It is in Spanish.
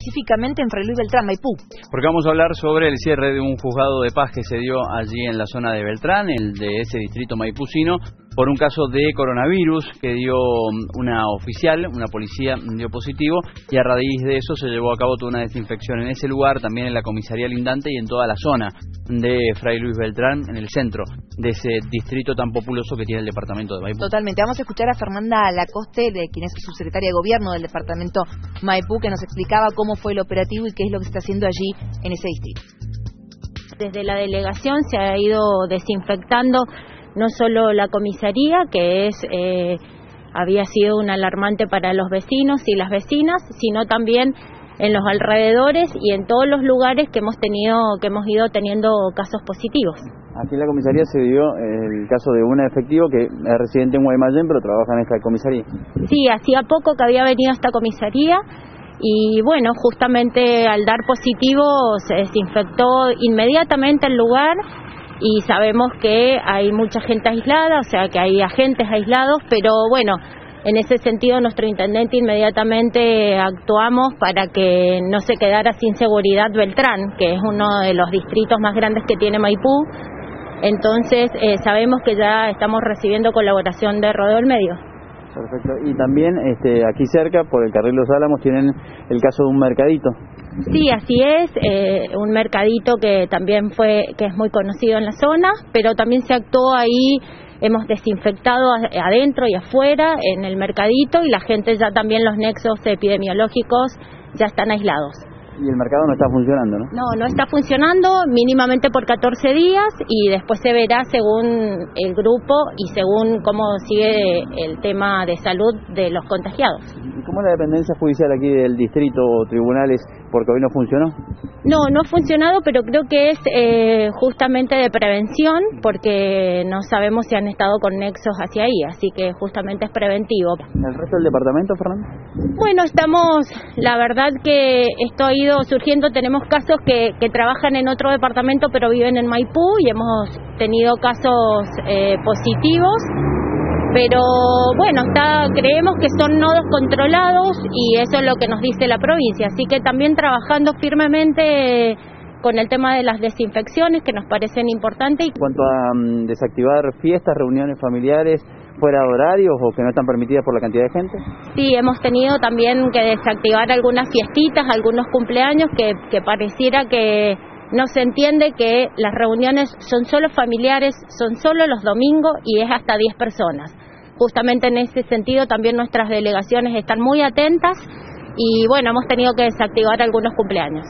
específicamente en Fray Luis Beltrán, Maipú. Porque vamos a hablar sobre el cierre de un juzgado de paz que se dio allí en la zona de Beltrán, el de ese distrito maipucino, por un caso de coronavirus que dio mm, una oficial, una policía dio positivo y a raíz de eso se llevó a cabo toda una desinfección en ese lugar, también en la comisaría lindante y en toda la zona de Fray Luis Beltrán, en el centro de ese distrito tan populoso que tiene el departamento de Maipú. Totalmente. Vamos a escuchar a Fernanda Lacoste, de quien es subsecretaria de gobierno del departamento Maipú, que nos explicaba cómo fue el operativo y qué es lo que está haciendo allí en ese distrito. Desde la delegación se ha ido desinfectando no solo la comisaría, que es eh, había sido un alarmante para los vecinos y las vecinas, sino también en los alrededores y en todos los lugares que hemos tenido que hemos ido teniendo casos positivos. Aquí en la comisaría se dio el caso de una efectivo que es residente en Guaymallén pero trabaja en esta comisaría. Sí, hacía poco que había venido a esta comisaría y bueno, justamente al dar positivo se desinfectó inmediatamente el lugar y sabemos que hay mucha gente aislada, o sea que hay agentes aislados, pero bueno, en ese sentido nuestro intendente inmediatamente actuamos para que no se quedara sin seguridad Beltrán, que es uno de los distritos más grandes que tiene Maipú. Entonces eh, sabemos que ya estamos recibiendo colaboración de Rodeo del Medio. Perfecto. Y también este, aquí cerca, por el Carril Los Álamos, tienen el caso de un mercadito. Sí, así es, eh, un mercadito que también fue, que es muy conocido en la zona, pero también se actuó ahí, hemos desinfectado adentro y afuera en el mercadito y la gente ya también los nexos epidemiológicos ya están aislados. Y el mercado no está funcionando, ¿no? No, no está funcionando mínimamente por 14 días y después se verá según el grupo y según cómo sigue el tema de salud de los contagiados. ¿Y cómo es la dependencia judicial aquí del distrito o tribunales porque hoy no funcionó? No, no ha funcionado, pero creo que es eh, justamente de prevención porque no sabemos si han estado con nexos hacia ahí, así que justamente es preventivo. ¿El resto del departamento, Fernando? Bueno, estamos, la verdad que esto ha ido surgiendo, tenemos casos que, que trabajan en otro departamento pero viven en Maipú y hemos tenido casos eh, positivos pero bueno, está, creemos que son nodos controlados y eso es lo que nos dice la provincia, así que también trabajando firmemente con el tema de las desinfecciones que nos parecen importantes. En cuanto a mm, desactivar fiestas, reuniones familiares fuera de horarios o que no están permitidas por la cantidad de gente? Sí, hemos tenido también que desactivar algunas fiestitas, algunos cumpleaños que, que pareciera que no se entiende que las reuniones son solo familiares, son solo los domingos y es hasta 10 personas. Justamente en ese sentido también nuestras delegaciones están muy atentas y bueno, hemos tenido que desactivar algunos cumpleaños.